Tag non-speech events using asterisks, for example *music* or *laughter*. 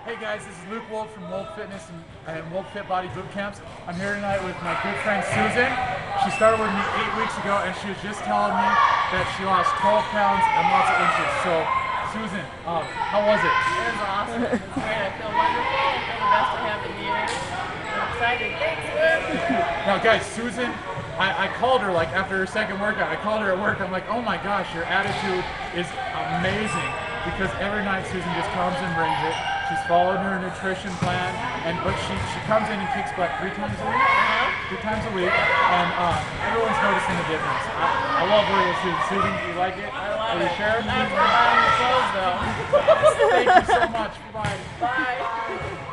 Hey guys, this is Luke Wold from Wold Fitness and, and Wolf Fit Body Boot Camps. I'm here tonight with my good friend Susan. She started with me eight weeks ago and she was just telling me that she lost 12 pounds and lots of inches. So, Susan, um, how was it? It was awesome. It's great. I feel wonderful. I feel the best I have in years. I'm excited. Thanks, Luke. *laughs* Now, guys, Susan, I, I called her like after her second workout. I called her at work. I'm like, oh my gosh, your attitude is amazing because every night Susan just comes and brings it. She's followed her nutrition plan, and but she she comes in and kicks butt three times a week, three times a week, and uh, everyone's noticing the difference. I, I love working with Susan. Do you like it? I love Are you it. sure? After buying the clothes, though. *laughs* Thank you so much. Bye. Bye.